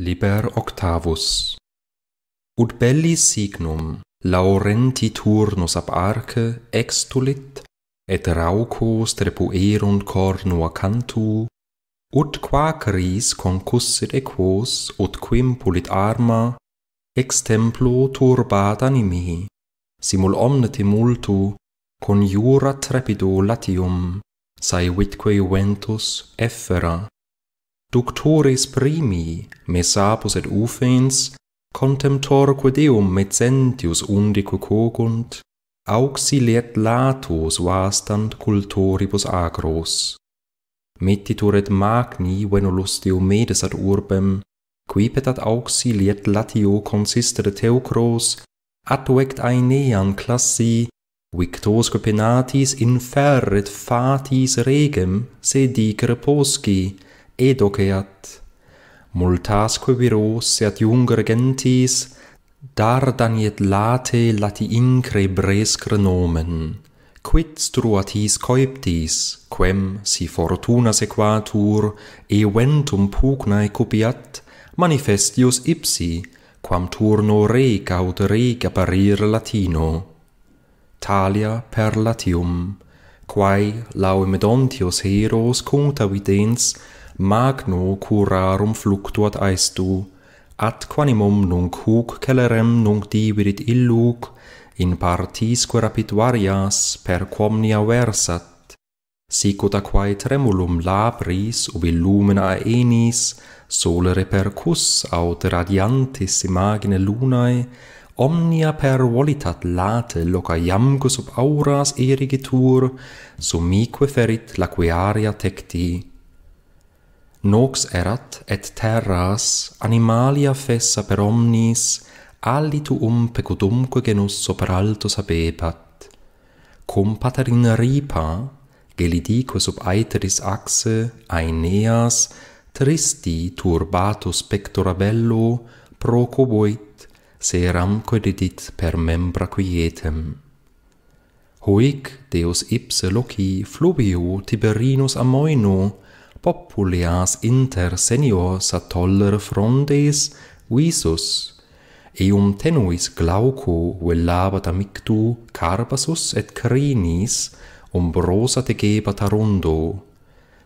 Liber Octavus. Ut belli signum laurenti turnus ab arce extulit et rauco strepuerunt cornua cantu ut quaceris concussit equos ut quim pulit arma ex templo turbat animi simul omne tumultu conjura trepido latium saevitque ventus effera. Ductores primi, me sapus et ufens, contemptorque Deum mecentius undique cogunt, auxiliet latus vastant cultoribus agros. Mettitur et magni venulus Diomedes ad urbem, qui petat auxiliet latio consistere teucros, adduect aenean classi, victosque penatis inferret fatis regem sedicere posci, edogeat, multasque viros et iungere gentis dardaniet late latiincre brescre nomen, quid struatis coeptis, quem si fortuna sequatur, eventum pugnae cupiat, manifestius ipsi, quam turno re caut re caparir latino. Talia per latium, quae laue medontios heros cuncta videns magno curarum fluctuat aestu, at quanimum nunc huc celerem nunc dividit illuc, in partisque rapituarias per quomnia versat, sicut aquae tremulum labris ubi lumina aenis, solere percus aut radiantis imagine lunae, omnia per volitat late loca iamque sub auras erigitur, sumique ferit laquearia tecti, nox erat et terras animalia fessa per omnis alitum pecudumque genus super altos habebat. cum paterin ripa gelidique sub aeteris axe aeneas tristi turbatus pectora bello procoboit seramque dedit per membra quietem hoic deus ipse loci fluvio tiberinus Amoino, populias inter seniors atoller frondes visus, eum tenuis glauco velabat amictu carpasus et crinis umbrosa tegebat tarundo.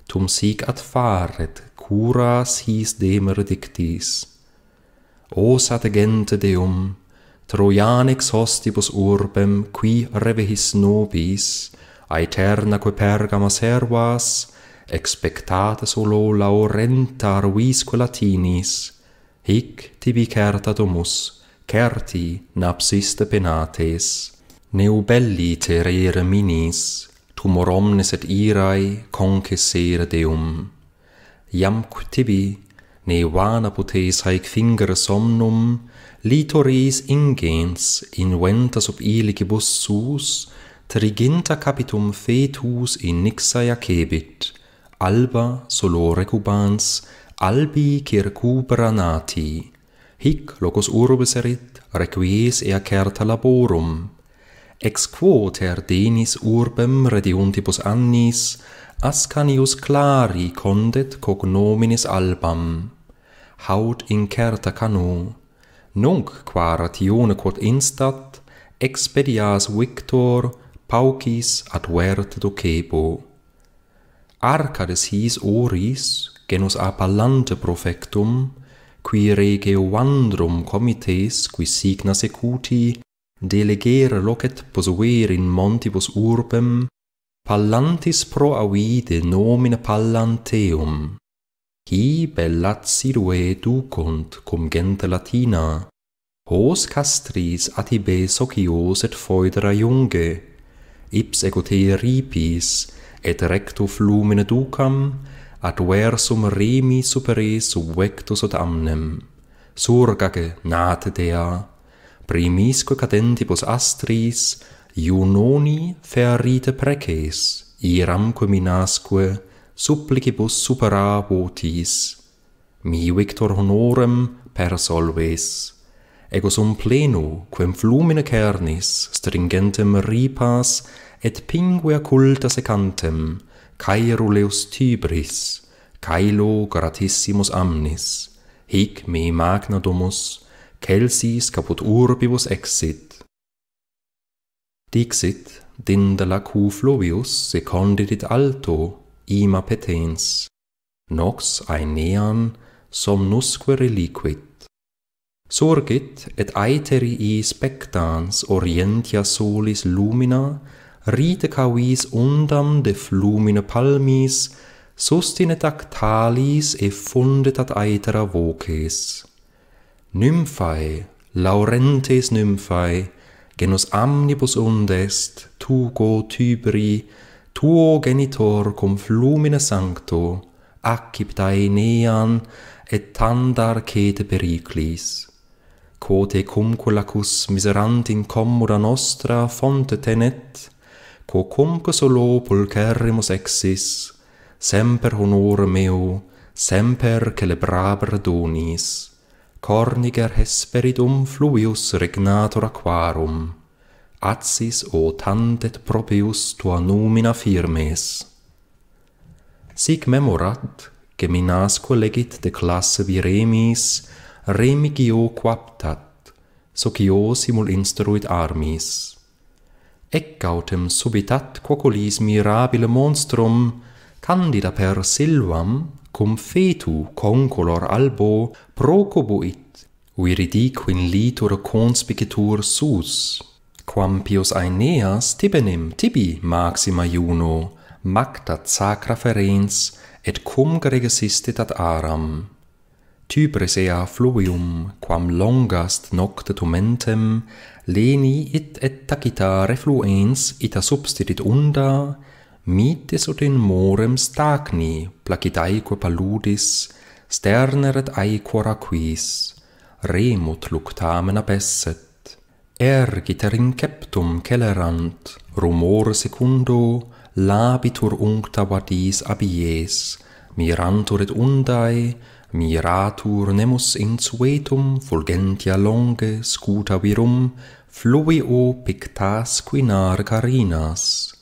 Tum sic ad faret curas his demer dictis. Osat gente deum trojanex hostibus urbem qui revehis nobis aeterna quae pergama servas expectata solo laurenta arvisque latinis, hic tibi certa domus, certi napsiste penates, neubelli terere minis, tumor omnes et irae concessere Deum. Iam tibi, ne vana potes haec fingere somnum, litoris ingens inventa sub ilicibus sus, triginta capitum fetus in nixa jacebit, alba solore cubans albi circubranati hic locus urbis erit requies ea certa laborum. Ex quoter denis urbem rediuntibus annis ascanius clari condet cognominis albam. Haud incerta canu. Nunc quaratione quod instat expedias victor paucis adverte docebo. Arcades his oris genus appallante profectum qui regeoandrum comites qui signa secuti delegere locet posuer in montibus urbem pallantis pro avide nomine pallanteum. Hi bellatsidue ducunt cum gente latina hos castris atibe socios et foedera junge ips ecote ripis et recto flumine ducam, ad versum remi supere subvectus ad amnem. Surgage nate dea, primisque cadentibus astris, iunoni ferrite preces, iramque minasque supplicibus supera votis. Mi victor honorem per solves. ego sum pleno, quem flumine cernis stringentem ripas et pinguea culta secantem, caeruleus tibris, caelo gratissimus amnis, hic me magna domus, Celsis caput urbibus exit. Dixit, dindala cu Fluvius secondidit alto, ima petens, nox aenean somnusque reliquit. Sorgit et aeteri i spectans orientia solis lumina rite cavis undam de flumine palmis, sustinet actalis e fundet ad aetera voces. Nymphae, laurentes nymphae, genus amnibus undest, tu go tybri, tuo genitor cum flumine sancto, accip daenean et tandar cete periclis. Quote cumque lacus miserant in commoda nostra fonte tenet, quocumque solo pulcherrimus exis, semper honor meo, semper celebrabre donis, corniger hesperidum fluius regnator aquarum, atsis o tantet propius tua nomina firmes. Sic memorat, geminasque legit de classe viremis, remigio quaptat, socio simul instruit armis ec autem subitat quoculis mirabile monstrum, candida per silvam, cum fetu concolor albo procobuit, viridiquin litur conspicitur sus, quam pius Aeneas tibenim tibi maxima Juno, magtat sacra ferens, et cum gregesistit ad aram. Tybris ea fluvium, quam longast nocte tumentem, leni it et tacita refluens ita substitit unda mitis ut in morem stagni placitaeque paludis sterneret aequora aquis, remut luctamen abesset. Ergiter inceptum celerant rumor secundo labitur uncta vadis abies mirantur et undae miratur nemus insuetum fulgentia longe scuta virum fluio pictas quinar carinas.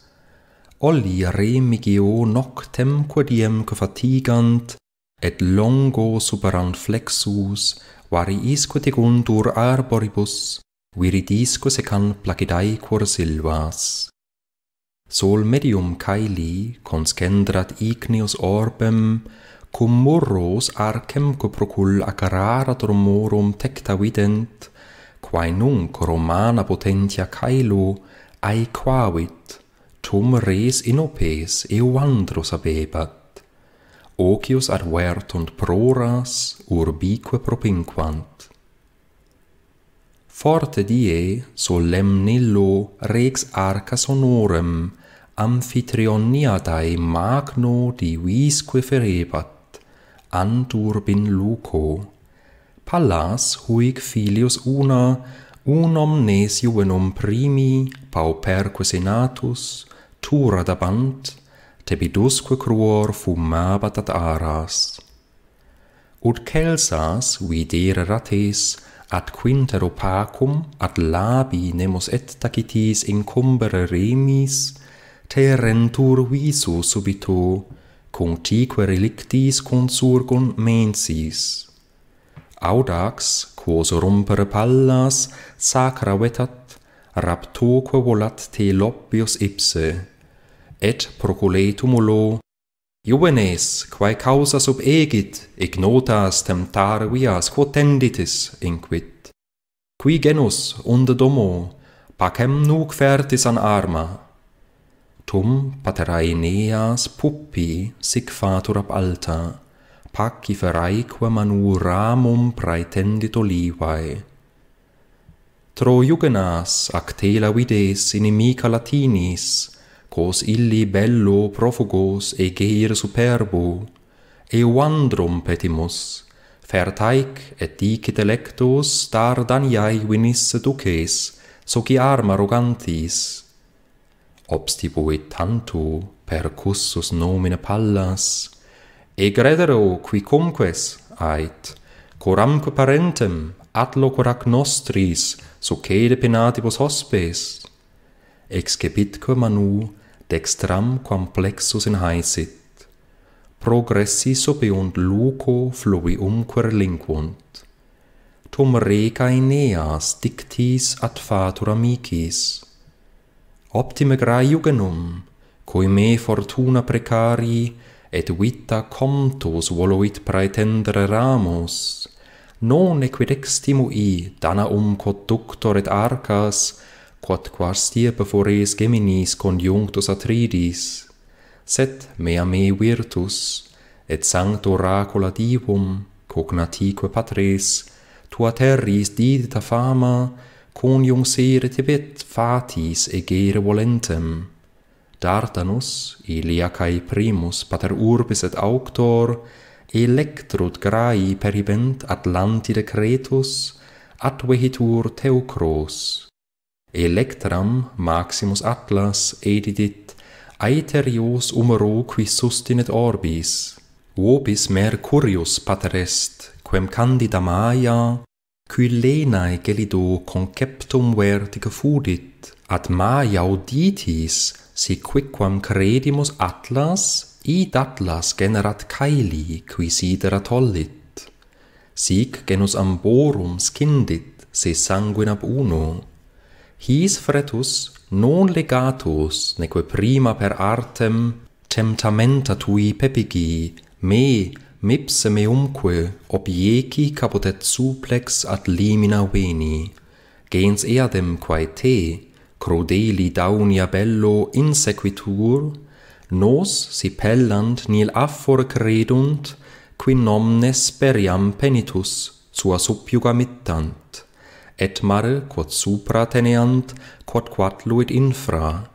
Olli remigio noctem quodiem fatigant, et longo superant flexus, variisque teguntur arboribus, viridisque secant placidaequor silvas. Sol medium caeli conscendrat igneus orbem, cum morros arcemque procul acarara dormorum tecta vident, quae nunc romana potentia caelo aequavit, tum res inopes euandros abebat. Ocius advertunt proras urbique propinquant. Forte die solemnillo rex arca sonorem, amphitryoniadae magno divisque ferebat antur bin Luco, Pallas huic filius una, unum nes juvenum primi, pauperque senatus, tura dabant, tebidusque cruor fumabat ad aras. Ut celsas videre rates, ad quinter opacum, ad labi nemus et tacitis incumbere remis, terrentur visu subito, cunctique relictis consurgum mensis. Audax, quos rumpere pallas, sacra vetat, raptoque volat te lobbius ipse, et proculetumulo, Juvenes, quae causa sub egit, ignotas temptare vias quotenditis inquit. Qui genus unde domo, pacem nuc fertis an arma, tum pateraineas puppi sic fatur ab alta, paciferaique manu ramum praetendit olivae. Troiugenas actela vides inimica latinis, quos illi bello profugos egeir superbo, euandrum petimus, fertaic et dicit electos tardaniae vinis duces, soci arma rogantis, obstibuit tantu per percussus nomine pallas, egredero quicumques ait, coramque parentem ad locorac nostris succede penatibus hospes, excepitque manu dextram quam plexus inhaesit, progressi sopiunt luco fluviumque linquunt, tum rega Aeneas dictis ad fatur amicis, optime graiugenum, cui me fortuna precari, et vita comptos voluit praetendere ramos, non equid extimui danaum ductor et arcas, quod quas stiepe fores geminis conjunctus atridis, set mea me virtus, et sancto oracula divum, cognatique patres, tua terris didita fama, conjungsere tibet fatis egere volentem. Dardanus, Iliacae primus pater urbis et auctor, electrut grai peribent Atlantide Cretus, advehitur Teucros. Electram Maximus Atlas edidit, aeterios umero qui sustinet orbis. Vobis Mercurius pater est, quem candida Maia qui lenae gelido conceptum vertica fudit, ad mai auditis, si quicquam credimus atlas, id atlas generat caeli, qui sidera tollit. Sic genus amborum scindit, se sanguin ab uno. His fretus non legatus, neque prima per artem, temptamenta tui pepigi, me mipse meumque obieci caput et suplex ad limina veni, gens eadem quae te, crudeli daunia bello insequitur, nos si pellant nil affor credunt, qui nomnes speriam penitus sua subjuga mittant, et mare quod supra teneant, quod quat luit infra,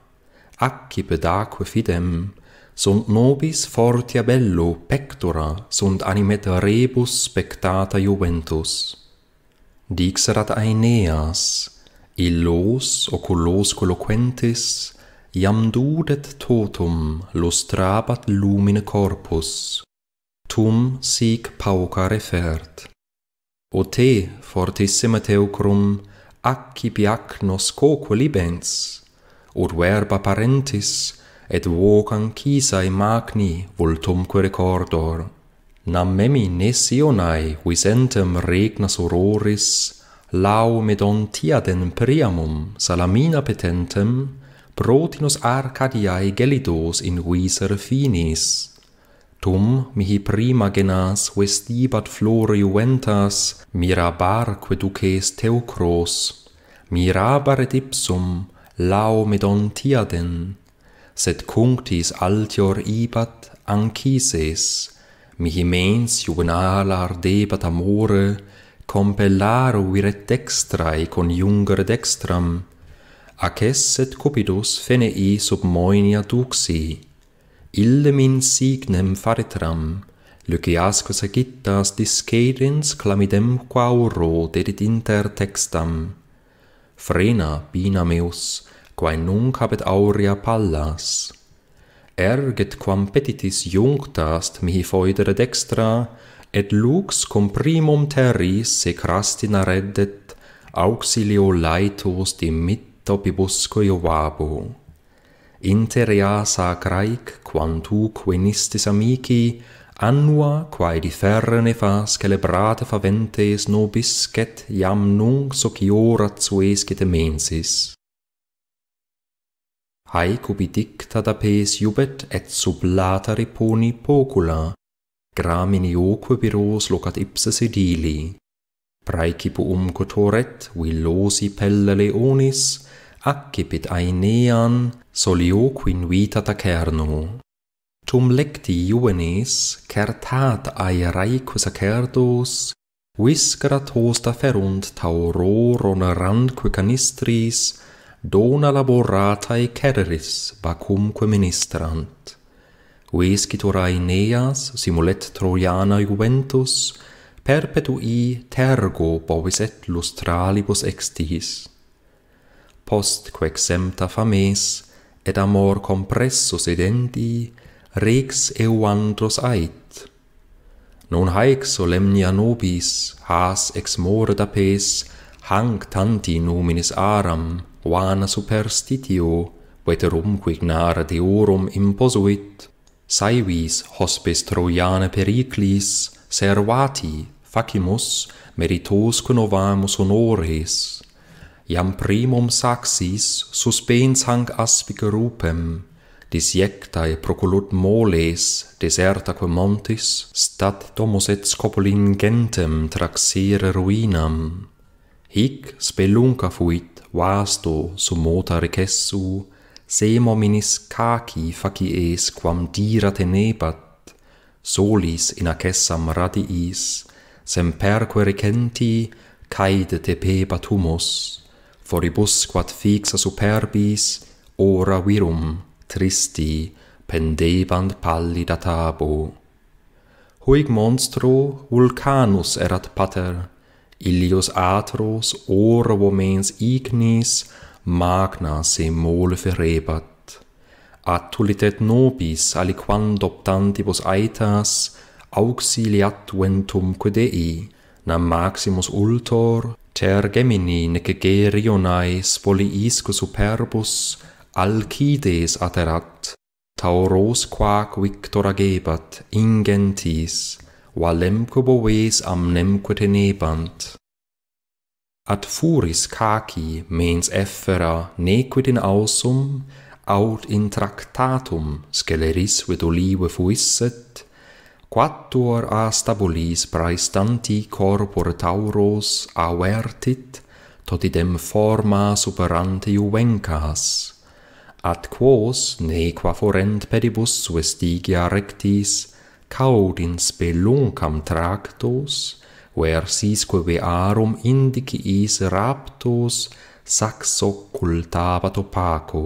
accipe daque fidem, sunt nobis fortia bello pectora sunt animet rebus spectata juventus. Dixerat Aeneas, illos oculos coloquentis, iam dudet totum lustrabat lumine corpus, tum sic pauca refert. O te, fortissima Teucrum, accipi acnos coque libens, ut verba parentis, et vocan quisae magni vultumque recordor. Nam memi nesionae visentem regnas auroris, lau medontiaden priamum salamina petentem, protinus Arcadiae gelidos in viser finis. Tum mihi prima genas vestibat flore juventas, mirabarque duces teucros, mirabar et ipsum, lau medontiaden, sed cunctis altior ibat ancises, mihi mens juvenalar ardebat amore, compellaro viret dextrae coniungere dextram, acesset cupidus fenei sub moenia duxi, ille min signem faretram, Lyciascus sagittas discedens clamidem quauro dedit inter textam. Frena, Bina meus, quae nunc habet aurea pallas. Erget quam petitis junctast mihi foedere dextra, et lux cum primum terris secrastina reddet, auxilio laetus dimitto pibusco Iovabo. Interea sacraic, quam tu quenistis amici, annua quae differne fas celebrata faventes nobiscet iam nunc sociora suescite mensis haecubi dicta da pes iubet et sub lata reponi pocula, gramini oque viros locat ipsa sedili. Praecipu umque toret, villosi pelle leonis, accipit aenean, solioquin vita tacerno. Tum lecti juvenes, certat aeraequis acerdos, viscera tosta ferunt tauroron randque canistris, dona laboratae cereris vacumque ministrant. Vescitur Aeneas simulet Trojana Juventus, perpetui tergo bovis et lustralibus extis. Post quexemta fames, et amor compressus edendi, rex euandros ait. Non haec solemnia nobis, has ex morda pes, hanc tanti numinis aram, vana superstitio, veterum ignara deorum imposuit, saivis hospes Troiane periclis, servati facimus meritos conovamus honores, iam primum saxis suspens hanc aspic rupem, disiectae proculut moles, desertaque montis, stat domus et scopulin gentem traxere ruinam. Hic spelunca fuit, vasto sumota recessu, semominis caci facies quam dira tenebat, solis in acessam radiis, semperque recenti, caede te pebat humus, foribus quat fixa superbis, ora virum, tristi, pendebant pallida tabo. Huig monstro vulcanus erat pater, Ilios atros orvo mens ignis magna se mole ferebat. Attulitet nobis aliquand optantibus aetas auxiliat ventum Dei, nam maximus ultor, ter gemini nec gerionae spoliisque superbus alcides aterat, tauros quac victor agebat ingentis, valemque boves amnemque tenebant. Ad furis caci mens effera nequid in ausum, aut in tractatum sceleris vid olive fuisset, quattuor a stabulis praestanti corpor tauros avertit, totidem forma superante juvencas, ad quos nequa forent pedibus suestigia rectis caud in speluncam tractos, versisque vearum indiciis raptos saxo cultabat opaco.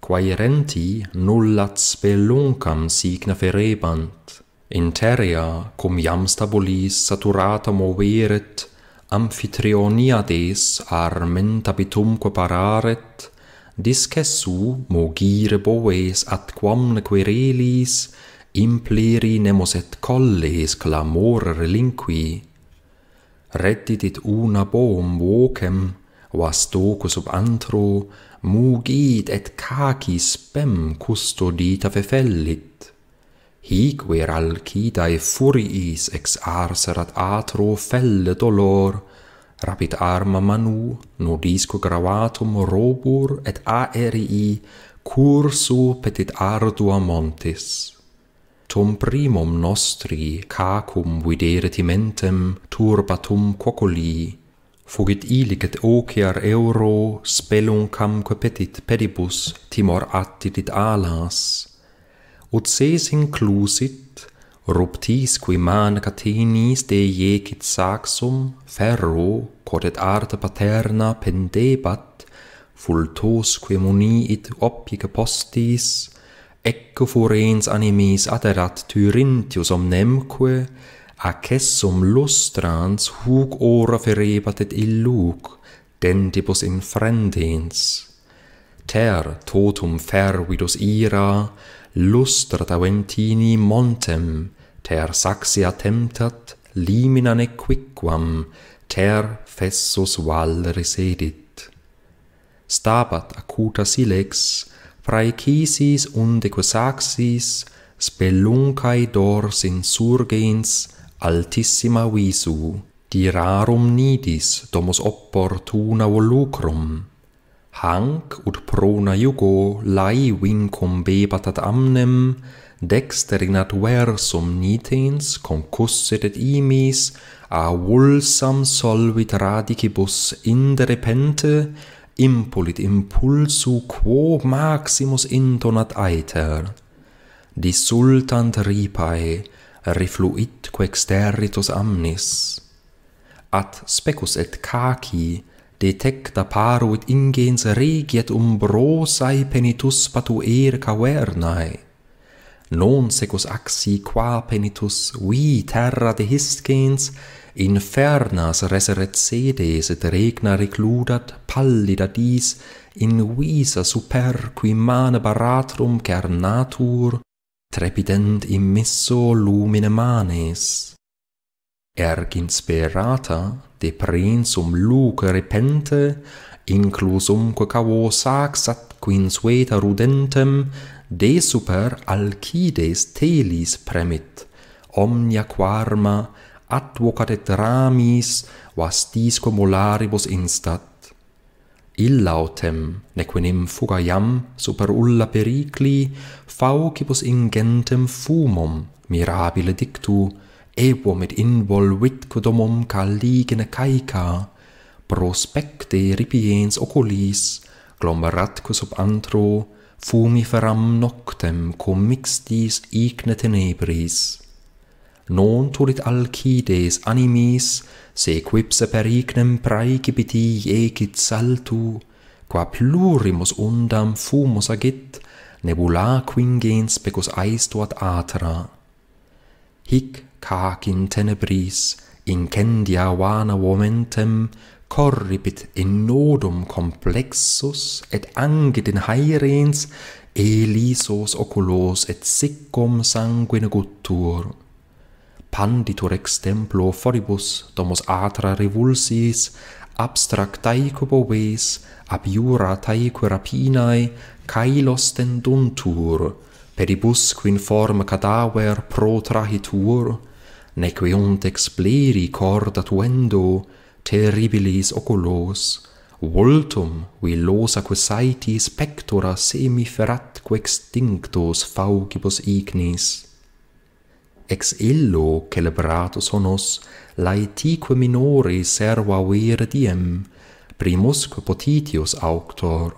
Quaerenti nullat speluncam signa ferebant, interea cum iam stabulis saturata moveret, amphitrioniades armenta bitumque pararet, discessu mogire boves atquamne querelis, impliri nemos et collis clamor relinqui, redditit una bom vocem, was doco sub antro, mugit et cacis spem custodita fefellit. Hicver alcidae furiis ex arserat atro felle dolor, rapid arma manu, nodisco gravatum robur et aerii, cursu petit ardua montis tum primum nostri cacum videre timentem turbatum cocoli, fugit illic ociar euro spelum camque petit pedibus timor attidit alas, ut ses inclusit ruptis qui man catenis de iecit saxum ferro quod et arte paterna pendebat fultos qui muniit oppice postis ecco furens animis aterat Tyrintius omnemque accessum lustrans huc ora ferebat et illuc dentibus infrendens. Ter totum fervidus ira lustrat aventini montem ter saxia temptat limina nequiquam ter fessus val resedit stabat acuta silex praecisis undeque saxis, speluncae dors insurgens, altissima visu, dirarum nidis domus opportuna volucrum. Hanc ut prona jugo lai vincum bebat ad amnem, dexter in adversum nitens concusset et imis, a vulsam solvit radicibus inde repente, impulit impulsu quo maximus intonat aeter. Dissultant ripae refluitque exterritus amnis. At specus et caci detecta paruit ingens regiet umbrosae penitus patuere cavernae non secus axi qua penitus vi terra dehiscens infernas reseret sedes et regna recludat pallida dis in visa super qui mane baratrum cernatur trepident immisso lumine manes. Erg inspirata de prinsum luce repente inclusumque cavo saxat quinsueta rudentem de super alcides telis premit omnia quarma advocatet ramis vastis cumularibus instat il lautem nequinim fuga iam super ulla pericli faucibus ingentem fumum mirabile dictu evo mit involvit quodumum caligine caica prospecte ripiens oculis glomeratque sub antro fumiferam noctem commixtis igne tenebris non tulit alcides animis, se quipse per ignem praecipiti egit saltu, qua plurimus undam fumus agit, nebula quingens pecus aestu ad atra. Hic cac in tenebris, incendia vana vomentem, corribit in nodum complexus, et angit in haerens, elisos oculos et siccum sanguine guttur panditurex templo foribus domus atra revulsis, abstractaeque ab iura taeque rapinae, caelos tenduntur, peribus quin form cadaver protrahitur, neque ontex pleri corda tuendo, terribilis oculos, voltum villosaque saetis pectora semiferatque extinctos faugibus ignis ex illo celebratus honos laetique minori serva vir diem, primusque potitius auctor,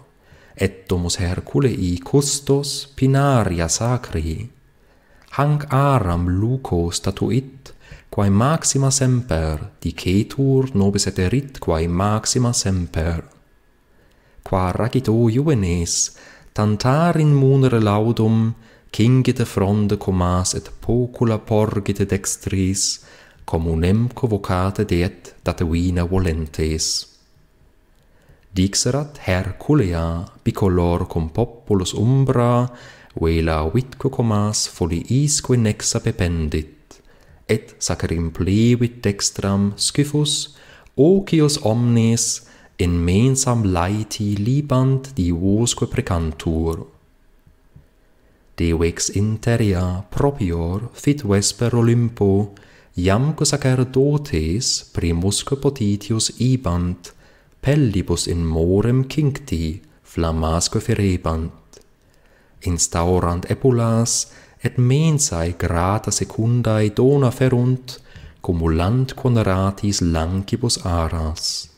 et domus Herculei custos pinaria sacri. Hanc aram luco statuit, quae maxima semper, dicetur nobis et erit quae maxima semper. Qua ragito juvenes, tantarin munere laudum, cingite fronde comas et pocula porgite dextris, communem convocate det datavina volentes. Dixerat Herculea bicolor cum populus umbra, vela vitque comas foliisque nexa pependit, et sacrim plevit dextram scyphus, ocios omnes in mensam laeti libant divosque precantur. Deo ex interia propior fit vesper Olympo, iamque sacerdotes primusque potitius ibant, pellibus in morem cincti, flammasque ferebant. Instaurant epulas, et mensae grata secundae dona ferunt, cumulant coneratis lancibus aras.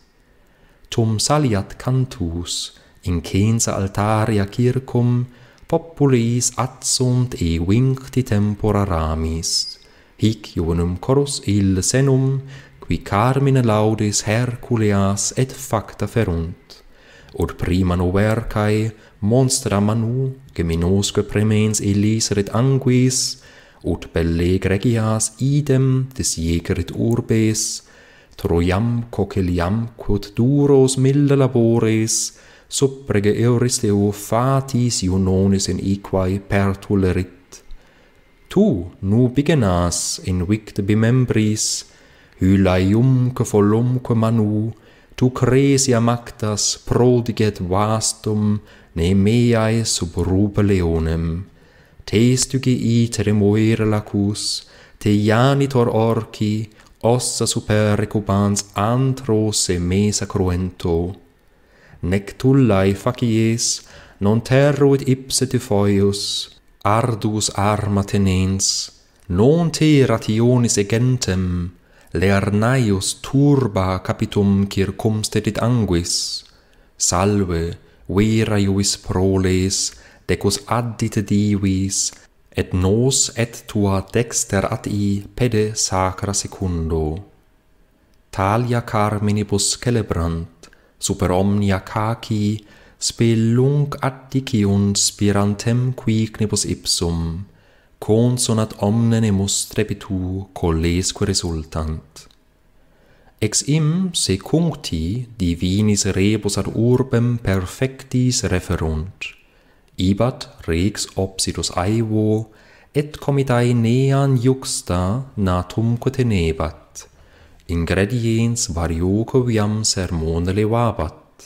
Tum saliat cantus, incensa altaria circum, populis adsunt e vincti tempora ramis. Hic iunum corus il senum, qui carmine laudis Herculeas et facta ferunt. Ut prima novercae monstra manu, geminosque premens illis ret anguis, ut belle Gregias idem desiegerit urbes, Troiam coceliam quod duros mille labores, Supprege euris teu fatis Iunonis in equae pertulerit. Tu nubigenas invicte bimembris, hylaiumque follumque manu, tu cresia mactas prodiget vastum nemeae sub rupe leonem. Tes itere moere lacus, te janitor orci, ossa super recubans antro se mesa cruento nec tullae facies, non terruit ipse typhoius, ardus arma tenens, non te rationis egentem, lernaius turba capitum circumstedit anguis, salve, vera iuis proles, decus addite divis, et nos et tua dexter ati pede sacra secundo. Talia carminibus celebrant, super omnia caci spelunc addiciunt spirantem qui knibus ipsum consonat omne nemus trepitu collesque resultant. Ex im secuncti divinis rebus ad urbem perfectis referunt ibat rex obsidus aevo et comitae nean juxta natumque tenebat ingrediens varioquam sermone levabat.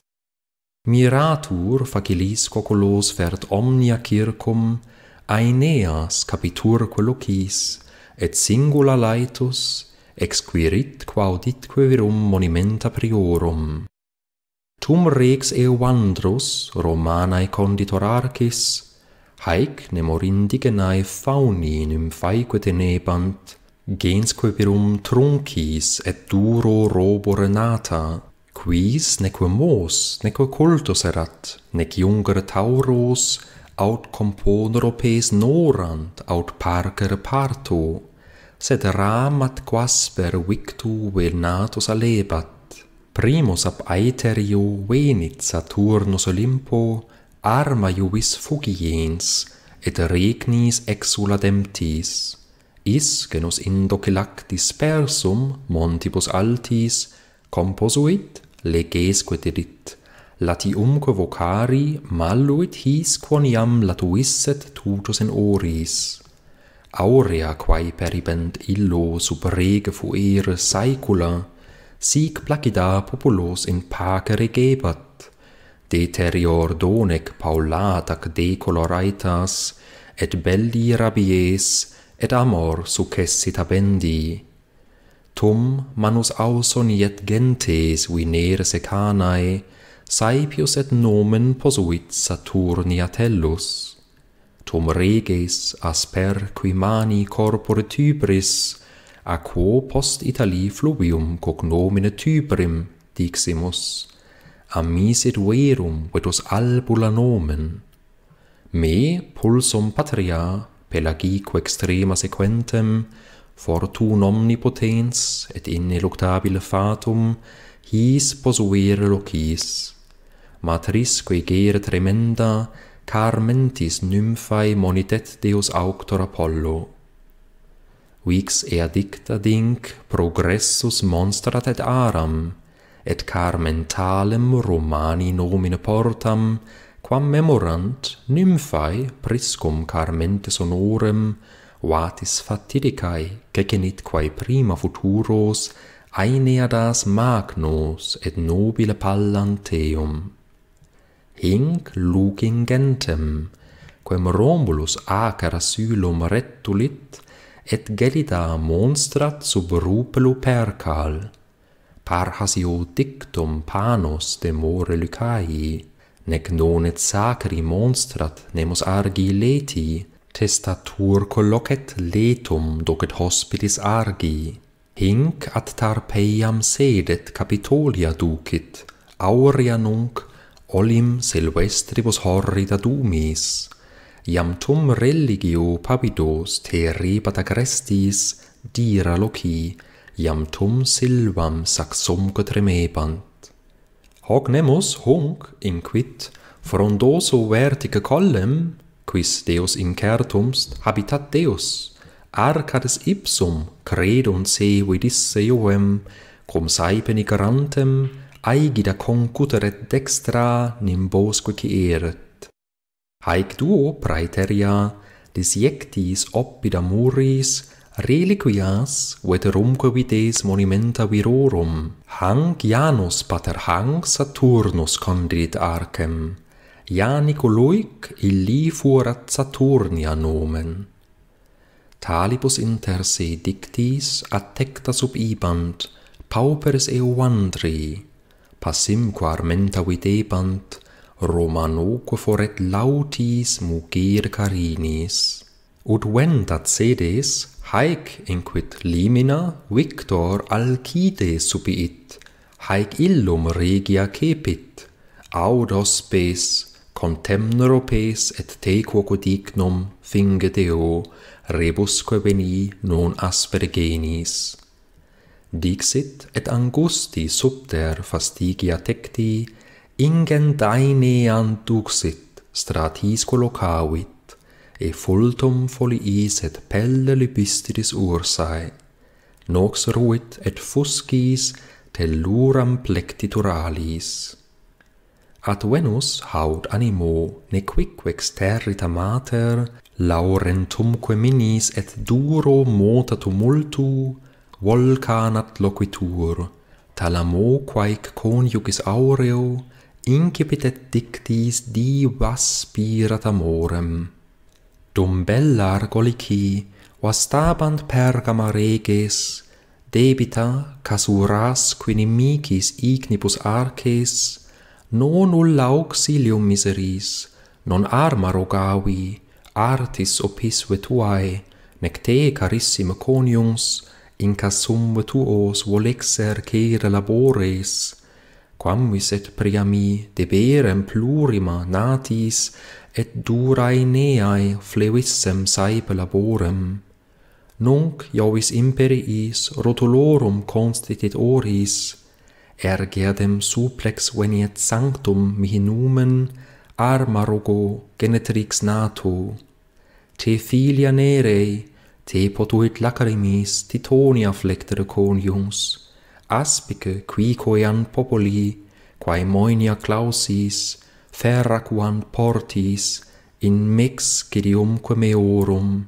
Miratur facilis coculos fert omnia circum aeneas capitur locis, et singula laetus exquirit quauditque virum monumenta priorum. Tum rex Eoandros, Romanae conditorarchis, haec nemor indigenae fauni nymphaeque tenebant, gens queperum truncis et duro robo renata, quis neque mos, neque cultus erat, nec junger tauros, aut componero pes norant, aut parcere parto, sed ramat quasper victu venatus alebat. Primus ab aeterio venit Saturnus Olympo, arma juvis fugiens, et regnis exula demptis. Is genus indocelac dispersum montibus altis composuit legesque dedit, latiumque vocari malluit his quoniam latuisset tutus in oris. Aurea quae peribent illo sub rege fuere saecula, sic placida populos in pace regebat, deterior donec paulatac decoloraitas, et belli rabies, et amor successit abendi. Tum manus auson iet gentes Vineres secanae, saepius et nomen posuit Saturnia tellus. Tum reges asper qui mani corpore tybris, a quo post Italii fluvium cognomine tybrim, diximus, amisit verum vetus albula nomen. Me pulsum patria Pelagico extrema sequentem, fortun omnipotens et ineluctabile fatum, his posuere locis. Matrisque gere tremenda, car mentis nymphae monitet Deus auctor Apollo. Vix ea dicta dinc progressus monstrat et aram, et car mentalem Romani nomine portam, quam memorant nymphae priscum carmente sonorem vatis fatidicae cecenitquae prima futuros aeneadas magnos et nobile pallanteum. Hinc lucingentem, quem Romulus acer asylum retulit, et gelida monstrat sub rupelu percal, par hasio dictum panos de more Lycaii, nec nonet sacri monstrat nemos argi leti, testatur collocet letum docet hospitis argi. Hinc ad Tarpeiam sedet Capitolia ducit, aurea nunc olim silvestribus horrida dumis, iam tum religio pabidos te rebat agrestis, dira loci, iam tum silvam saxumque tremebant. Hoc nemus hunc inquit frondoso vertice collem, quis Deus incertumst habitat Deus, arcades ipsum credunt se vidisse Joem, cum saepe nigrantem aegida concuteret dextra nimbosque quieret. Haec duo praeteria disiectis oppida muris reliquias veterumque vides monumenta virorum, hanc Janus pater hanc Saturnus condit arcem, Janicoloic illi fuerat Saturnia nomen. Talibus inter se dictis attecta sub ibant, pauperes eoandri, passimque armenta videbant, Romanoque foret lautis mugere carinis, ut vendat sedes haec inquit limina victor alcide subiit, haec illum regia cepit, audos pes, contemnero pes et te quoque dignum finge Deo rebusque veni non aspergenis. Dixit et angusti subter fastigia tecti, ingen aenean duxit, stratis collocavit, e fultum foliis et pelle libistris ursae, nox ruit et fuscis telluram plectituralis. At Venus haud animo nequic exterrita mater laurentumque minis et duro mota tumultu volcanat loquitur, talamo quaec coniugis aureo incipit et dictis divas spirat amorem. Dum bell'argolici vastabant pergama reges, debita casuras quinimicis ignibus arces, non ulla auxilium miseris, non arma rogavi, artis opis vetuae nec te carissime coniums, casum tuos volexer cere labores, quam et priami deberem plurima natis et durae neae flevissem saepe laborem. Nunc Jovis imperiis rotulorum constitit oris, ergerdem suplex veniet sanctum mihi numen armarogo genetrix nato. Te filia nerei, te potuit lacrimis titonia flectere coniuns, aspice qui coian populi, quae moenia clausis, ferraquan portis, in mix gidiumque meorum.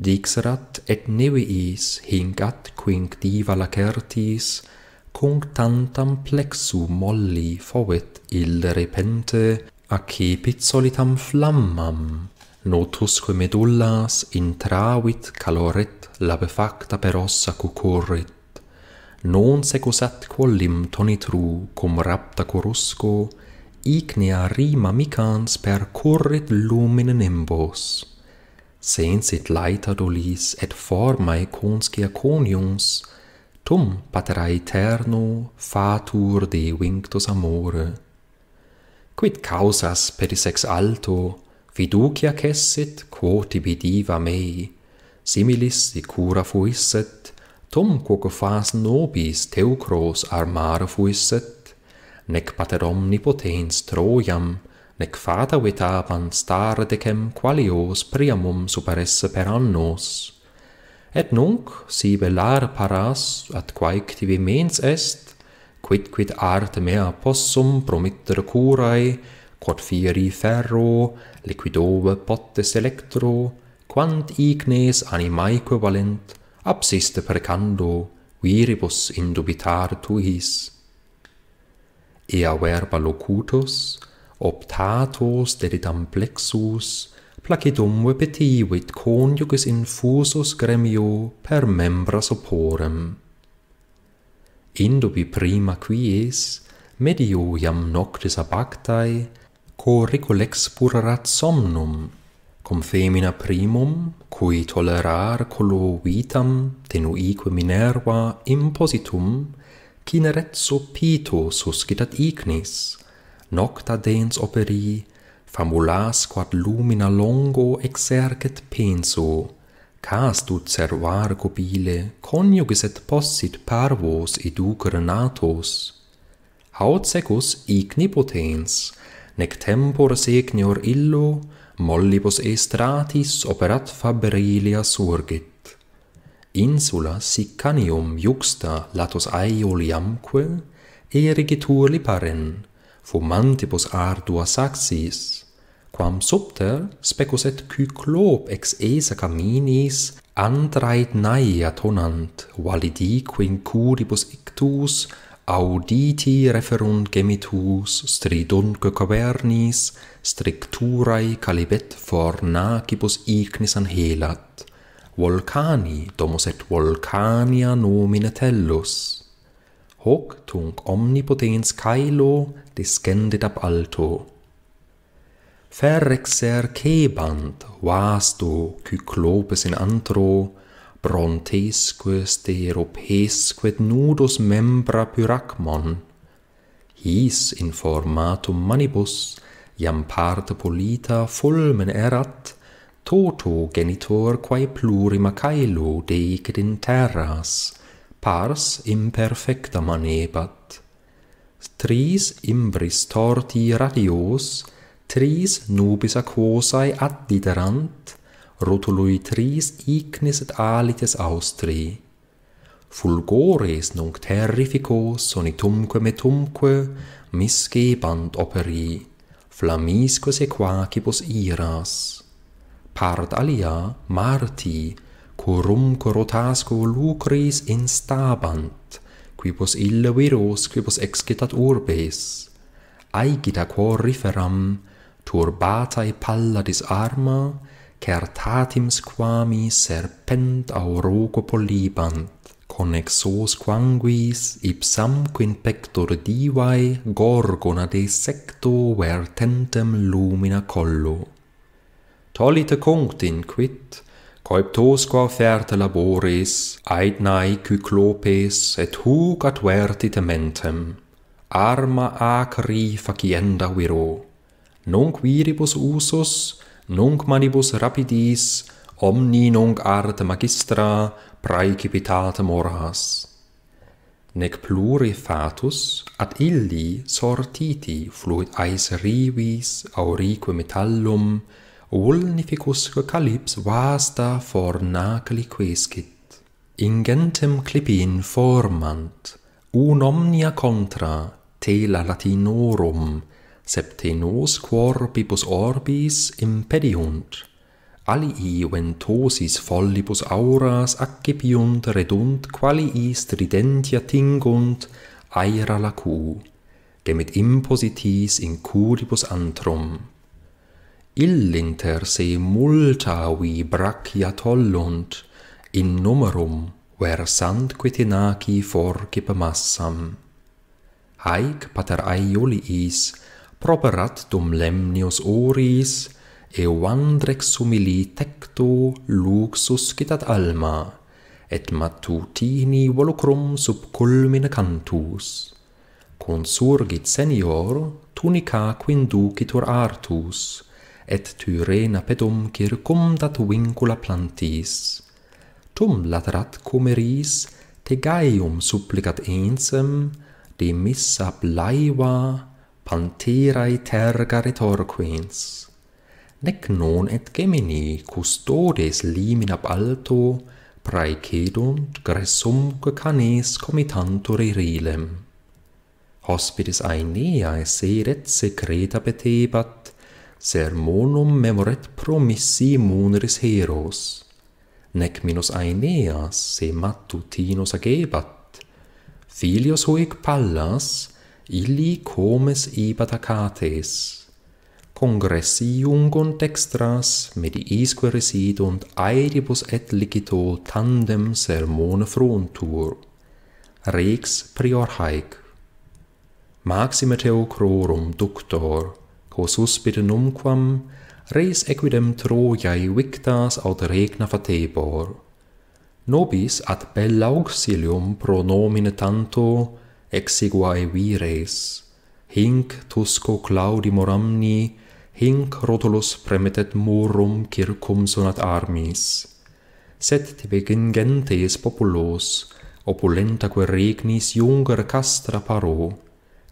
Dixerat et neviis hingat quinc diva lacertis, cunctantam plexu molli fovet ille repente, acepit solitam flammam, notusque medullas intravit caloret labefacta per ossa cucurrit non secusat toni tonitru cum rapta corusco ignea rima micans percurrit lumine nimbos sensit laeta dolis et formae conscia coniuns tum patera aeterno fatur de vinctus amore quid causas per ex alto fiducia cessit quo tibi diva mei similis sicura fuisset tum quoque fas nobis teucros armare fuisset, nec pater omnipotens Trojam, nec fata vetapans tardecem qualios priamum superesse per annos. Et nunc, si velar paras, at quaectivi mens est, quid quid arte mea possum promittere curae, quod fieri ferro, liquidove potes electro, quant ignes animaeque valent, absiste percando viribus indubitar tuis. Ea verba locutus, optatos deditam plexus, placidum vepetivit coniuges infusus gremio per membras oporem. Indubi prima quies, medio iam noctis abactae, co recollex purerat somnum, cum femina primum, cui tolerar colo vitam tenuique Minerva impositum, cineretso pito suscitat ignis, nocta dens operi, famulas quad lumina longo exerget penso, castut servar copile, coniugis et possit parvos educere natos. Haut secus ignipotens, nec tempor segnior illo, mollibus estratis operat fabrilia surgit. Insula Sicanium juxta latus Aeoliamque erigitur liparen, fumantibus ardua saxis, quam subter specus et cyclop ex esa caminis andrait naia tonant, validique incuribus ictus auditi referunt gemitus stridunque cavernis stricturae calibet for nacibus ignis anhelat, volcani domus et volcania nomine tellus. Hoc tunc omnipotens caelo descendit ab alto. Ferrexer cebant vasto cyclopes in antro, brontesque steropesque nudus membra pyracmon. His in formatum manibus iam parte polita fulmen erat, toto genitor quae plurima caelo deicet in terras, pars imperfecta manebat. Tris imbris torti radios, tris nubis aquosae addiderant, rotului tris ignis et alites austri. Fulgores nunc terrificos sonitumque metumque miscebant operi flammiscus equacibus iras, part alia Marti, corumque rotasco lucris instabant, quibus ille viros quibus excitat urbes, aegida quoriferam, turbatae palladis arma, certatims quami serpent auroco polibant. Connexos quanguis ipsam quinpector divae gorgona de secto vertentem lumina collo. Tolite conctin quid, coeptosqua ferte laboris, aetnae cyclopes et huc advertite mentem, arma acri facienda viro. Nunc viribus usus, nunc manibus rapidis, omni nunc arte magistra, praecipitatem oras, nec pluri fatus ad illi sortiti fluid aes rivis aurique metallum vulnificusque calips vasta fornacli quescit. Ingentem clipin formant, unomnia contra tela latinorum, septenos quor pipus orbis impediunt, alii ventosis follibus auras accipiunt redunt qualii stridentia tingunt aera lacu, gemit impositis in curibus antrum. Illinter se multavi brachia tollunt, in numerum versant quitinaci forcip massam. Haec pater aioliis properat dum lemnius oris, Euandrex humili tecto luxus citat alma, et matutini volucrum sub culmine cantus. Consurgit senior tunica quinducitur artus, et Tyrena pedum circumdat vincula plantis. Tum laterat comeris tegaium supplicat ensem, de missa blaiva panterae terga retorquens nec non et gemini custodes limin ab alto praecedunt gressumque canes comitantur irilem. Hospitis Aeneae sedet secreta petebat, sermonum memoret promissi muneris heros. Nec minus Aeneas se mattutinus agebat, filios hoic pallas, illi comes ibat acates congressiungon textras mediisque residunt aeribus et licito tandem sermone frontur. Rex prior haec. Maxime Teocrorum ductor, quo suspite numquam, res equidem Troiae victas aut regna fatebor. Nobis ad bella auxilium pro nomine tanto exiguae vires, hinc Tusco Claudi Moramni hinc rotulus premetet murum circum sonat armis. Sed tibi gentes populos, opulentaque regnis junger castra paro,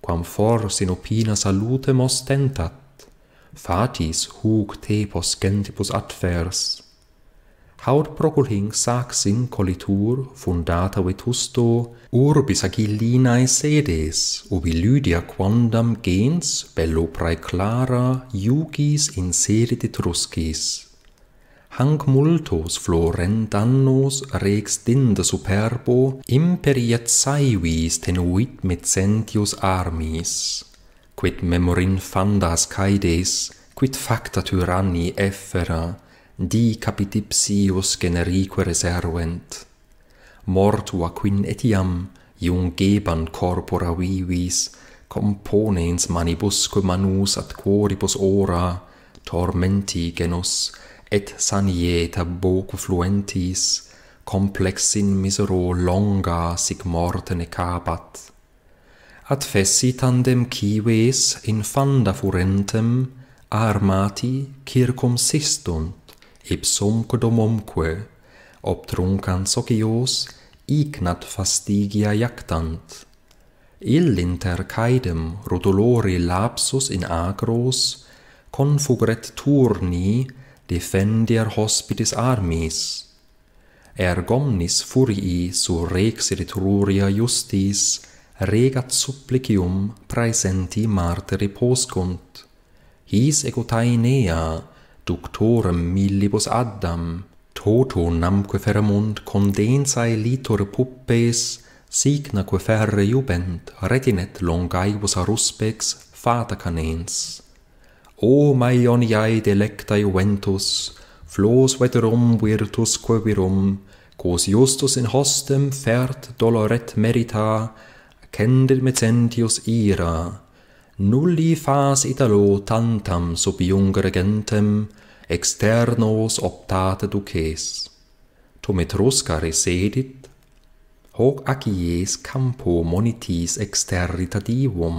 quam fors in opina salutem ostentat, fatis huc te gentibus advers, haud proculing saxin colitur fundata vetusto urbis agilinae sedes, ubi Lydia quondam gens bello prae clara iugis in sede etruscis Hanc multos florentannos rex dinda superbo imperiet saivis tenuit mecentius armis, quid memorin fandas caides, quid facta tyranni effera, di capitipsius generique reservent. Mortua quin etiam iungeban corpora vivis, componens manibusque manus ad quoribus ora, tormenti genus, et sanieta bocu fluentis, complexin misero longa sic morte necabat. Ad fessi tandem cives infanda furentem, armati circumsistunt, ipsum quodumumque, obtruncans socios, ignat fastigia jactant. Illinter caedem rotulori lapsus in agros, confugret turni, defendier hospitis armis. Ergomnis furii su rex ritruria justis, regat supplicium praesenti martyri poscunt. His ecotainea, ductorem millibus addam, toto namque feramunt condensae litor puppes, signaque ferre jubent, retinet longaibus aruspex fata canens. O maioniae delecta ventus flos veterum virtus quo virum, quos justus in hostem fert doloret merita, cendit mecentius ira, nulli fas Italo tantam sub iungere gentem externos optate duces. Tum Etrusca resedit, hoc acies campo monitis exterritativum,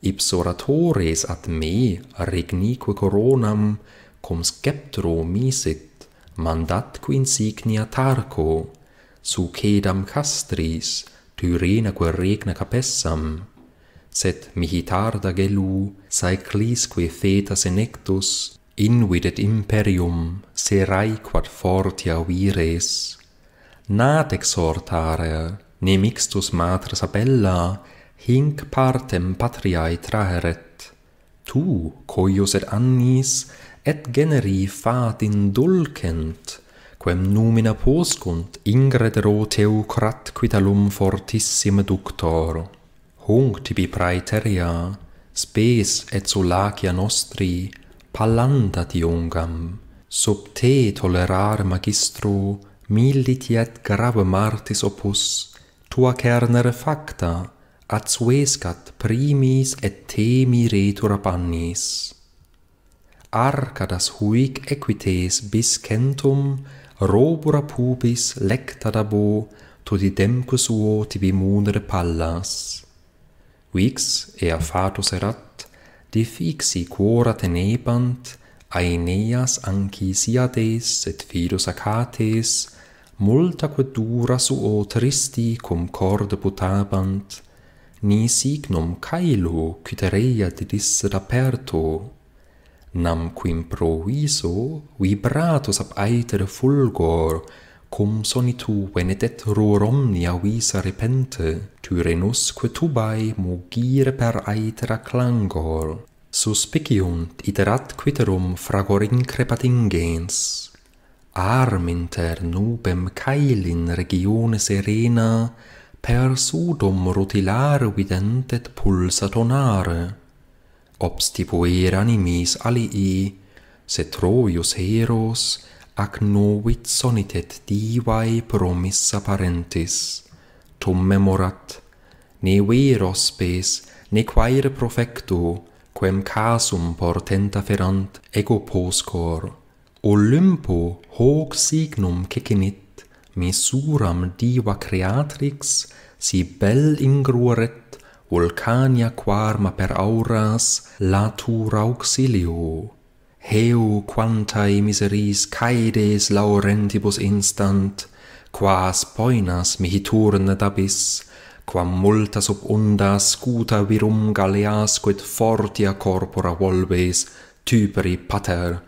ipsoratores ad me regnique coronam cum sceptro misit, mandatque insignia tarco, sucedam castris, tyrenaque regna capessam, sed mihi tarda gelu, saeclisque fetas enectus, invidet imperium, serai quad fortia vires. Nat exhortare, ne mixtus matris abella, hinc partem patriae traheret. Tu, coius et annis, et generi fat indulcent, quem numina poscunt ingredero teu crat quitalum fortissime ductor hunc tibi praeteria, spes et solacia nostri, pallandat iungam, sub te tolerar magistro, militiet grave martis opus, tua cernere facta, ad suescat primis et temi retur pannis. Arcadas huic equites biscentum, robura pubis lecta dabo, tudidemque uo tibi munere pallas vix ea fatus erat, difixi quora tenebant, Aeneas Anchisiades et fidus acates, multa quod dura suo tristi cum corde putabant, ni signum caelo Cytherea didisset aperto, nam quim proviso vibratus ab aetere fulgor, cum sonitu venedet ruromnia visa repente, tyrenusque tubae mugire per aetera clangor, suspiciunt iterat quiterum fragor increpat ingens. Arminter nubem caelin regione serena, per sudum rutilare videntet pulsa tonare. Obstipuer animis alii, se Troius heros, ac novit sonitet divae promissa parentis, tum memorat, ne veros spes, ne quaere profecto, quem casum portenta ferant ego poscor. Olympo hoc signum cecinit, mesuram diva creatrix, si bel ingrueret, vulcania quarma per auras, latur auxilio. Heu quantae miseris caedes laurentibus instant, quas poenas mihi turne dabis, quam multa sub unda scuta virum galeasquid fortia corpora volves, typeri pater,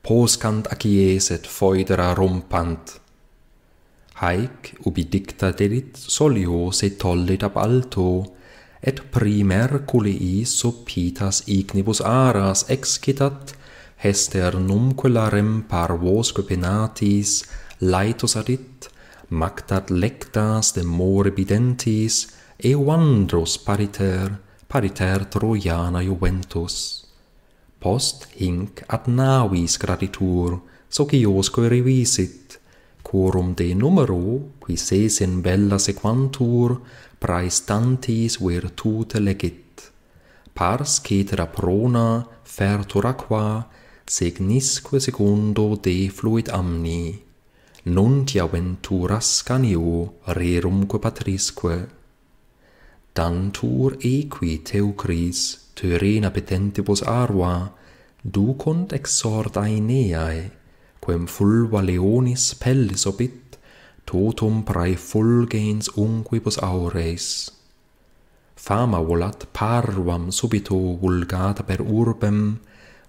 poscant acies et foedera rompant. Haec, ubi dicta dedit solio se tollit ab alto, et primerculii sub pitas ignibus aras excitat, hester hesternumque larem parvosque penatis, laetos adit, mactat lectas de more e wandros pariter, pariter Trojana juventus. Post hinc ad navis gratitur, sociosque revisit, quorum de numero, qui ses in bella sequantur, praestantis virtute legit. Pars cetera prona, fertur aqua, signisque secundo de fluid amni, nuntia venturas canio rerumque patrisque. Dantur equi Teucris, terrena petentibus arva, ducunt exorda Aeneae, quem fulva leonis pellis obit, totum prae fulgens unquibus aures. Fama volat parvam subito vulgata per urbem,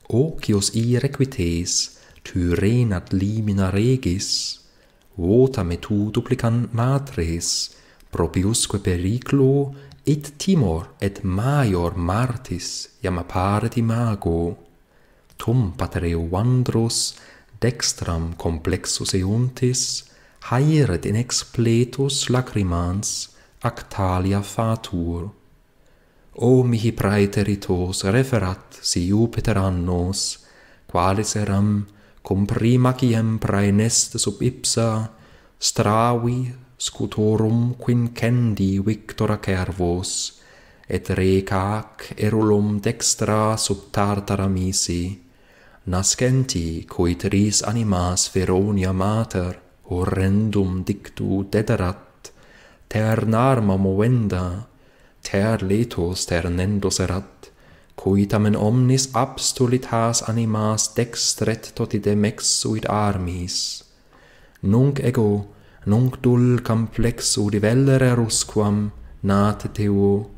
ocios i requites, tu renat limina regis, votame tu duplican matres, propiusque periclo, et timor et maior martis iam apparet imago. Tum patere vandros dextram complexus euntis, haeret in expletus lacrimans, actalia fatur. O mihi praeteritos referat si Jupiter annos, qualis eram cum primaciem praenest sub ipsa stravi scutorum quincendi victora cervos, et recac erulum dextra sub tartara misi, nascenti coitris animas Veronia mater horrendum dictu dederat, ternar movenda, ter letos ternendos erat, cui tamen omnis abstulitas animas dextret totidem exuit armis. Nunc ego, nunc dul complexu divellere rusquam, nate teo,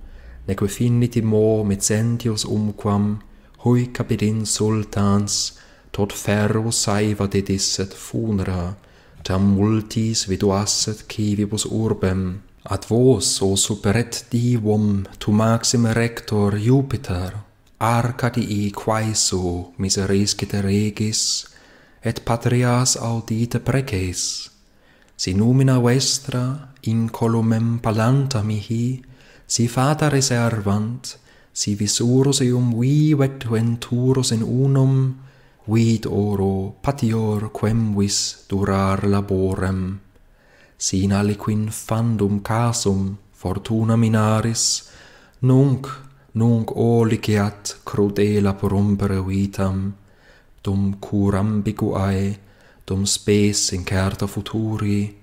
neque finiti mo mecentius umquam, hui capit sultans, tot ferro saiva dedisset funera, tam multis viduasset civibus urbem, Ad vos, o superet divum, tu maxim rector Jupiter, Arcadii quaesu miseriscite regis, et patrias audite preces. Si numina vestra, incolumem palanta mihi, si fata reservant, si visurus eum vivet venturus in unum, vid oro patior quemvis durar laborem sin aliquin fandum casum fortuna minaris, nunc, nunc oliciat crudela porumpere vitam, dum curam biguae, dum spes incerta futuri,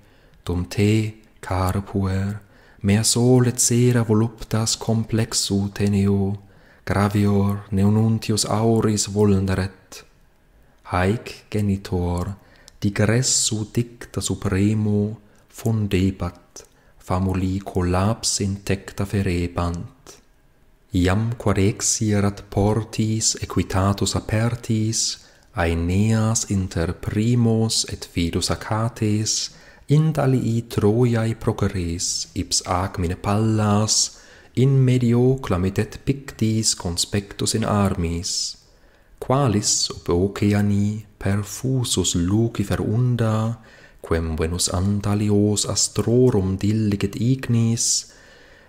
dum te, cara puer, mea sole cera voluptas complexu teneo, gravior neununtius auris volneret. Haec genitor, digressu dicta supremo, fundebat, famuli collaps in tecta ferebant. Iam quarexierat portis equitatus apertis, Aeneas inter primos et fidus acates int alii Troiae proceres, ips ac mine pallas, in medio clamitet pictis conspectus in armis, qualis ob oceani perfusus lucifer unda, quem venus antalios astrorum dilligit ignis,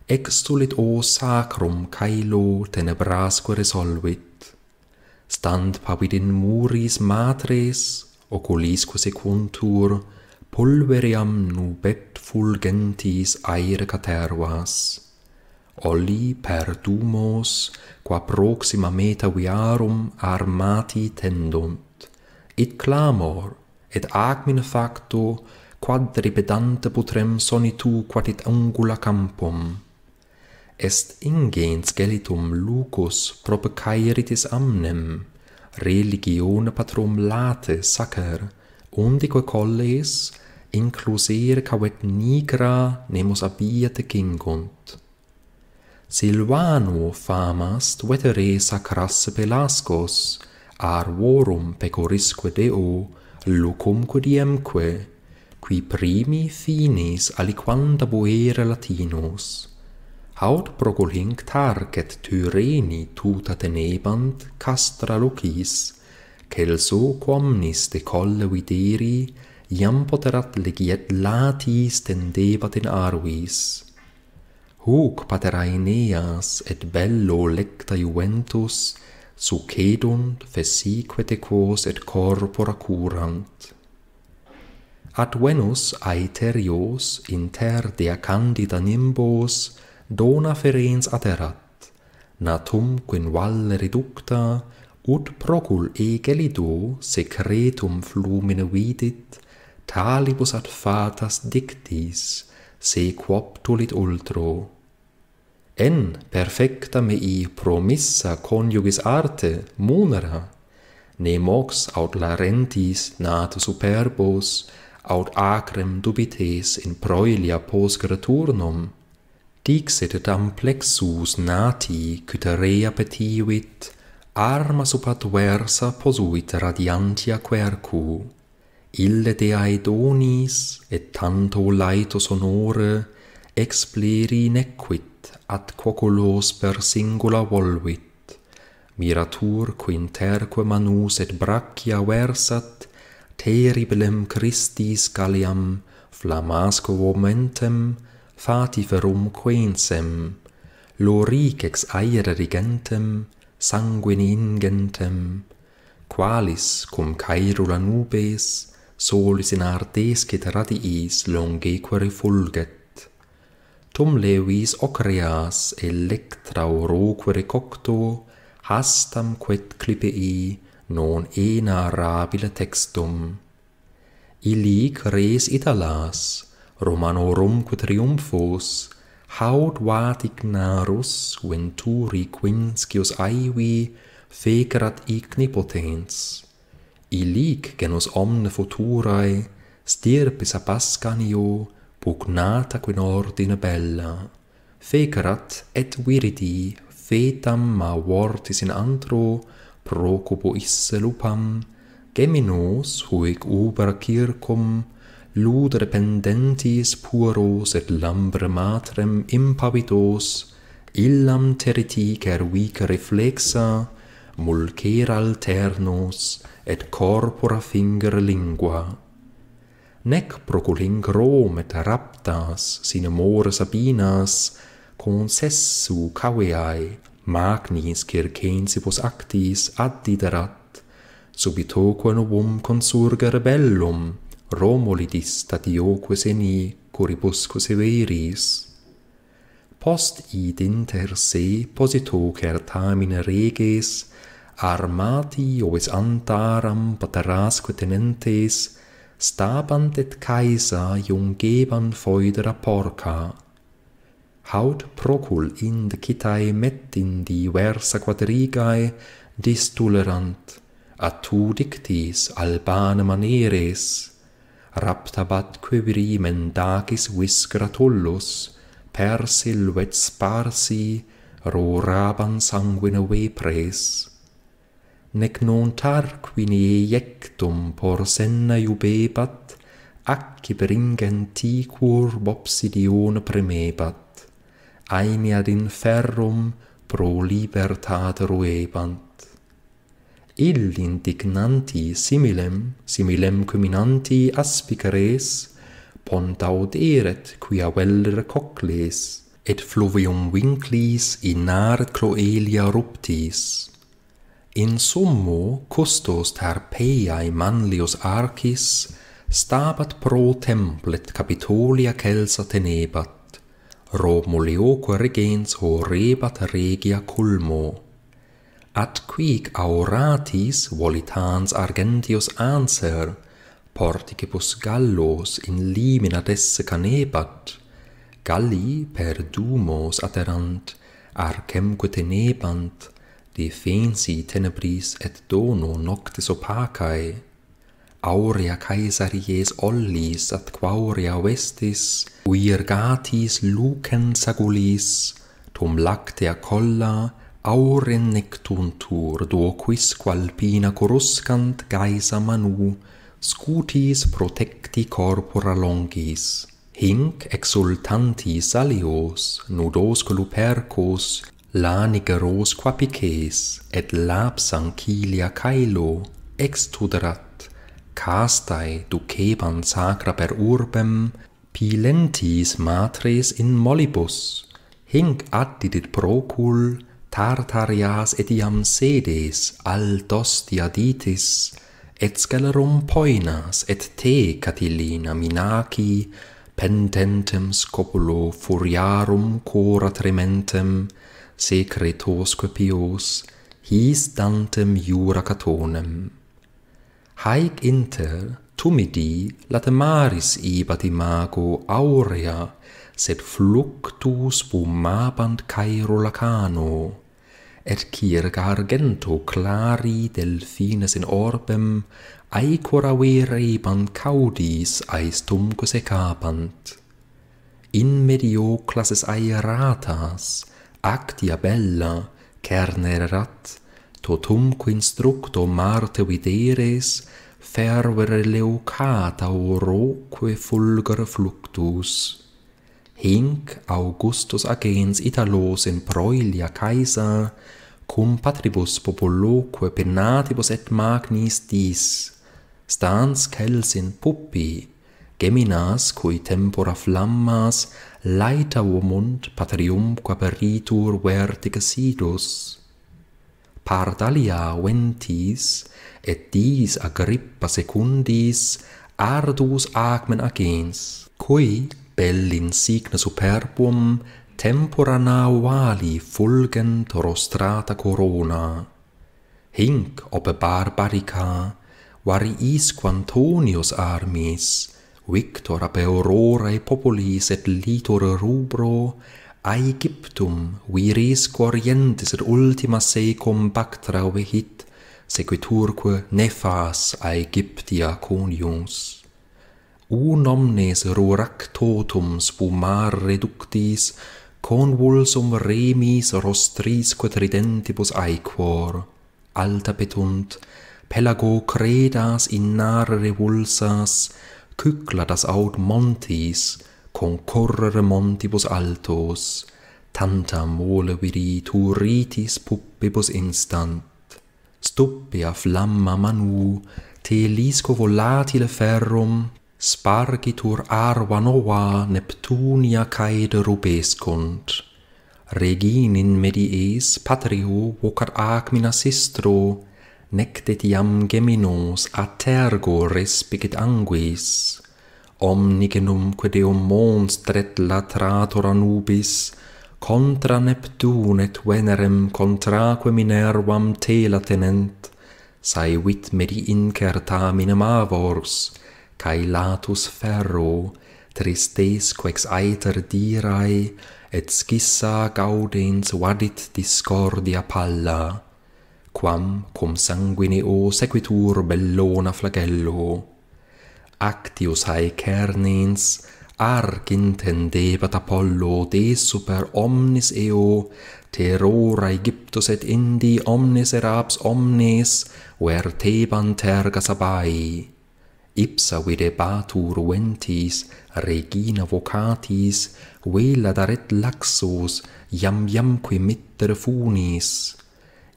extulit o sacrum caelo tenebrasque resolvit. Stand pavit in muris matres, oculisque secuntur, pulveriam nubet fulgentis aere catervas. Olli per dumos, qua proxima meta viarum armati tendunt, it clamor, et ac min facto quadripedante putrem sonitu quatit angula campum. Est ingens gelitum lucus prope caeritis amnem, religione patrum late sacer, undique colles inclusere cavet nigra nemus abiate cingunt. Silvano famas vetere sacras pelascos arvorum pecorisque Deo, locum quodiemque, qui primi finis aliquanda boere latinos, haud proculinc target Tyreni tuta tenebant castra lucis celso quomnis de colle videri, iam poterat legiet latis tendebat in arvis. Huc pater Aeneas et bello lecta Juventus, succedunt fessique quos et corpora curant. Ad Venus aeterios inter dea candida nimbos dona ferens aterat, natum quin valle reducta, ut procul egelido secretum flumine vidit, talibus ad fatas dictis, se quoptulit ultro, en perfecta mei promissa conjugis arte munera, ne mox aut larentis nat superbos, aut acrem dubites in proelia pos graturnum, dixit et amplexus nati cuterea petivit, arma sub adversa posuit radiantia quercu, ille de aedonis et tanto laito sonore, expleri nequit, ad coculos per singula volvit, miratur quinterque manus et brachia versat, terribilem Christis galliam flammasco mentem fatiferum quensem, lorix ex aere rigentem, sanguine ingentem, qualis cum caerula nubes solis in ardescit radiis longeque refulget Tum levis ocreas electrauroque recocto, hastam quet clipei non enarabile textum. Illic res Italas, Romanorumque triumphos, haud vat ignarus venturi quinscius aevi fecerat ignipotens. Illic genus omne futurae, stirpis a Pascanio, pugnata quin ordine bella, fecerat et viridi fetam ma vortis in antro, procubo isse lupam, geminos huic uber circum, ludere pendentis puros et lambre matrem impavidos, illam teriti cervica reflexa, mulcer alternos, et corpora finger lingua, nec proculingro et raptas sine more sabinas concessu caveae magnis circensibus actis addiderat. Subitoque novum consurgere bellum Romulidis statioque seni coribuscus severis. Post id inter se posito certamine reges armati ovis antaram paterasque tenentes stabant et caesa iungeban foedera porca. Haut procul ind citae met in diversa quadrigae distulerant, attudictis albane maneres, raptabat viri mendacis viscera tullus, per silvet sparsi, rorabam sanguine vepres, nec non tarquini ejectum por senna iubebat, acci per ingentiquur bobsidione premebat, aeni ad inferrum pro libertate ruebant. Ill indignanti similem, similem cuminanti aspicares, pontaud quia vellere cocles, et fluvium vinclis in nar Croelia ruptis In summo custos Tarpeiae Manlius Arcis stabat pro templet Capitolia Celsa tenebat, Romulioque regens horebat regia culmo. At quic auratis volitans Argentius anser, porticibus Gallos in limina desse canebat, Galli per dumos aterant, arcemque tenebant, defensi tenebris et dono noctis opacae, aurea caesaries ollis at quaurea vestis, uirgatis lucens agulis, tum lactea colla, auren nectuntur duoquis qualpina coruscant gaisa manu, scutis protecti corpora longis. Hinc exultantis alios, nudos colupercos, la nigeros quapices et lapsam cilia caelo extuderat castae duceban sacra per urbem pilentis matres in mollibus hinc addidit procul Tartarias etiam sedes altos diaditis, et scelerum poinas et te, Catilina Minaci, pendentem scopulo furiarum cora trementem, secretosque pios, his dantem jura catonem. Haec inter tumidi latemaris ibat imago aurea, sed fluctus fumabant caero lacano, et circa argento clari delfines in orbem, aecora verebant caudis aestumque secapant. In medio classes aeratas, actia bella cernerat totumque instructo Marte videres fervere leucata oroque fulgere fluctus. Hinc Augustus agens Italos in Proilia caesa cum patribus populoque penatibus et magnis dis stans cels in puppi geminas, cui tempora flammas, laeta vomunt patriumque quaperitur vertices idus. Pardalia ventis, et dies Agrippa secundis, ardus agmen agens, cui bellin signa superbum tempora navali fulgent rostrata corona. Hinc ope barbarica, variis quantonius armis, victor ab aurorae populis et litor rubro Aegyptum viris quorientis et ultima secum Bactra vehit, sequiturque nefas Aegyptia conius. Un omnes ruractotum spumar reductis, convulsum remis rostris quadridentibus aequor, alta petunt, pelago credas in nare revulsas, cuclatas aut montis, concorrere montibus altos, tanta mole viri turitis puppibus instant. Stuppia flamma manu, telisco volatile ferrum, spargitur arva nova Neptunia caede rubescunt. Regin in medies patrio vocat acmina sistro, nec de tiam a atergo respicit anguis, omnigenumque deum monstret latrator anubis, contra Neptune et Venerem contraque Minervam tela tenent, saevit meri incertaminem avors, cae latus ferro, tristes quex aeter dirae, et scissa gaudens vadit discordia palla, quam cum sanguineo sequitur bellona flagello. Actius hae cernens arc intendebat Apollo de super omnis eo terrora Aegyptus et Indi omnes Erabs omnes vertebant tergas abai. Ipsa vide batur ventis regina vocatis vela daret laxos iam iamque mittere funis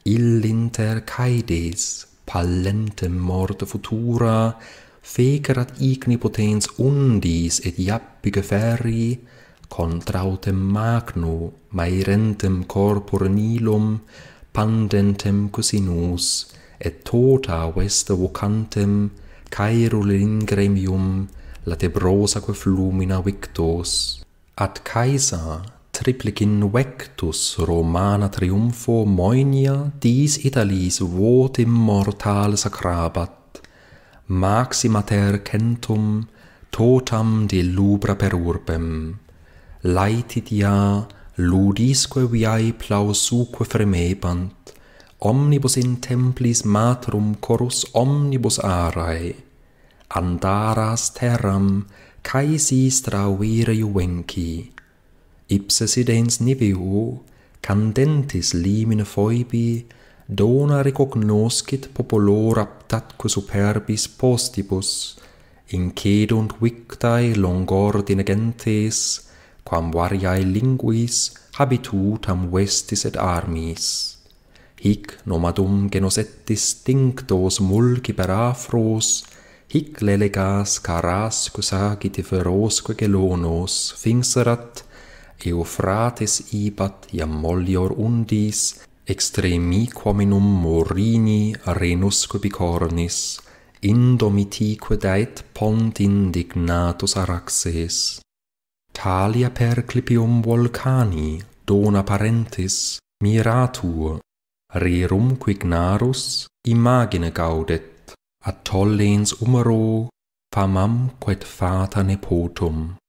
illinter caedes pallentem morte futura fecerat igni potens undis et iappice ferri contrautem magno maerentem corpore nilum pandentem cosinus et tota vesta vocantem caerule in gremium latebrosaque flumina victos. Ad caesar triplicin vectus Romana triumpho moenia dis Italis votem sacrabat. Maxima ter centum totam de lubra per urbem, laetitia ludisque viae plausuque fremebant, omnibus in templis matrum corus omnibus arae, andaras terram, caesis stravire juvenci, ipse sidens niveo, candentis limine foibi, dona recognoscit populor aptatque superbis postibus, incedunt victae longordine gentes, quam variae linguis habitutam vestis et armis. Hic nomadum genus et distinctos mulci per afros, hic lelegas carasque sagiti ferosque gelonos finserat, Euphrates ibat iam mollior undis, extremiquaminum morini renusque bicornis, indomitique dait pont indignatus Araxes. Talia perclipium volcani, dona parentis, miratur, rerum quignarus imagine gaudet, atollens umero, famam quet fata nepotum.